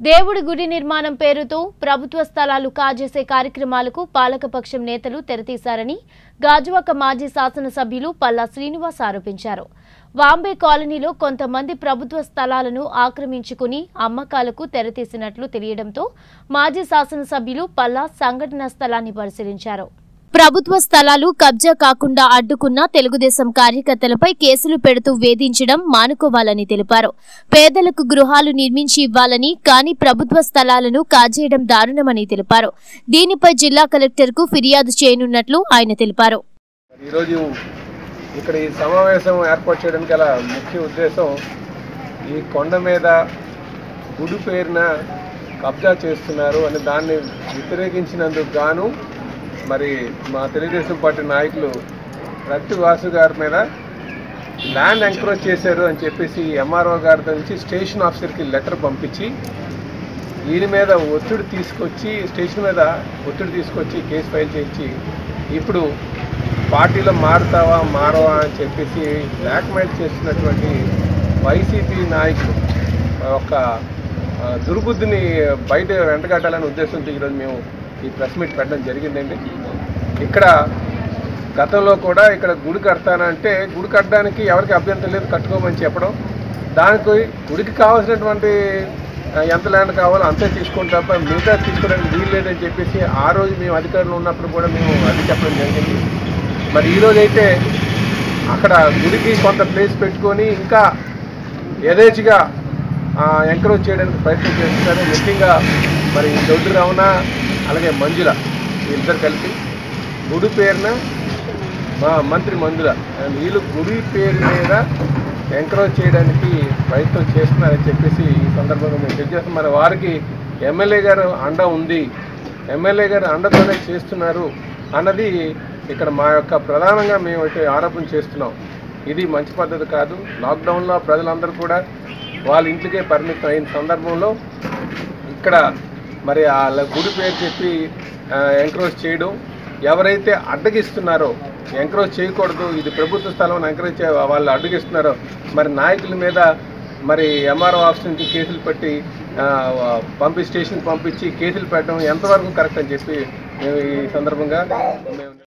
దేవుడి గుడి నిర్మాణం పేరుతో ప్రభుత్వ స్థలాలు కాజేసే కార్యక్రమాలకు పాలకపక్షం నేతలు తెరతీశారని గాజువాక మాజీ శాసనసభ్యులు పల్లా శ్రీనివాస్ ఆరోపించారు. వాంబే కాలనీలో కొంతమంది ప్రభుత్వ స్థలాలను ఆక్రమించుకుని అమ్మకాలకు తెరతీసినట్లు తెలియడంతో మాజీ శాసనసభ్యులు పల్లా సంఘటనా స్థలాన్ని పరిశీలించారు. ప్రభుత్వ స్థలాలు కబ్జా కాకుండా అడ్డుకున్న తెలుగుదేశం కార్యకర్తలపై కేసులు పెడుతూ వేధించడం మానుకోవాలని తెలిపారు. పేదలకు గృహాలు నిర్మించి ఇవ్వాలని కానీ ప్రభుత్వ స్థలాలను కాజేయడం దారుణమని తెలిపారు. దీనిపై జిల్లా కలెక్టర్కు ఫిర్యాదు చేయనున్నట్లు ఆయన తెలిపారు. ఈరోజు ఇక్కడ ఈ సమావేశం ఏర్పాటు చేయడానికి గల ముఖ్య ఉద్దేశం ఈ కొండ మీద గుడి పేరున కబ్జా చేస్తున్నారు అని దాన్ని వ్యతిరేకించినందుకు గాను మరి మా తెలుగుదేశం పార్టీ నాయకులు రక్తి వాసు గారి మీద ల్యాండ్ ఎంక్రోచ్ చేశారు అని చెప్పేసి ఎంఆర్ఓ గారి నుంచి స్టేషన్ ఆఫీసర్కి లెటర్ పంపించి దీని మీద ఒత్తిడి తీసుకొచ్చి స్టేషన్ మీద ఒత్తిడి తీసుకొచ్చి కేసు ఫైల్ చేయించి ఇప్పుడు పార్టీలో మారుతావా మారవా అని చెప్పేసి బ్లాక్మెయిల్ చేస్తున్నటువంటి వైసీపీ నాయకులు ఒక దుర్బుద్ధిని బయట వెంటగట్టాలనే ఉద్దేశంతో ఈరోజు మేము ఈ ప్రెస్ మీట్ పెట్టడం జరిగిందండి. ఇక్కడ గతంలో కూడా ఇక్కడ గుడి కడతానంటే గుడి కట్టడానికి ఎవరికి అభ్యంతరం లేదు కట్టుకోమని చెప్పడం. దానికి గుడికి కావాల్సినటువంటి ఎంత ల్యాండ్ కావాలో అంతే తీసుకుని తప్ప మిగతా తీసుకోవడానికి వీలు లేదని చెప్పేసి ఆ రోజు మేము అధికారులు ఉన్నప్పుడు కూడా మేము అది చెప్పడం జరిగింది. మరి ఈరోజు అయితే అక్కడ గుడికి కొంత ప్లేస్ పెట్టుకొని ఇంకా యథేచ్ఛగా ఎంకరేజ్ చేయడానికి ప్రయత్నం చేస్తున్నారు ముఖ్యంగా మరి దొడ్డు రమణ అలాగే మంజుల వీళ్ళిద్దరు కలిసి. గుడి పేరున మా మంత్రి మంజుల. వీళ్ళు గుడి పేరు మీద ఎంకరేజ్ చేయడానికి ప్రయత్నం చేస్తున్నారని చెప్పేసి ఈ సందర్భంగా మేము తెలియజేస్తాం మరి వారికి ఎమ్మెల్యే గారు అండ ఉంది. ఎమ్మెల్యే గారు అండతోనే చేస్తున్నారు అన్నది ఇక్కడ మా యొక్క ప్రధానంగా మేము అయితే ఆరోపణ చేస్తున్నాం. ఇది మంచి పద్ధతి కాదు. లాక్డౌన్లో ప్రజలందరూ కూడా వాళ్ళ ఇంటికే పరిమితం అయిన సందర్భంలో ఇక్కడ మరి వాళ్ళ గుడి పేరు చెప్పి ఎంకరేజ్ చేయడం. ఎవరైతే అడ్డగిస్తున్నారో ఎంకరేజ్ చేయకూడదు. ఇది ప్రభుత్వ స్థలం ఎంకరేజ్ వాళ్ళు అడ్డగిస్తున్నారో మరి నాయకుల మీద మరి ఎంఆర్ఓ ఆఫీస్ నుంచి కేసులు పెట్టి పంపి స్టేషన్కి పంపించి కేసులు పెట్టడం ఎంతవరకు కరెక్ట్ అని చెప్పి మేము ఈ సందర్భంగా మేము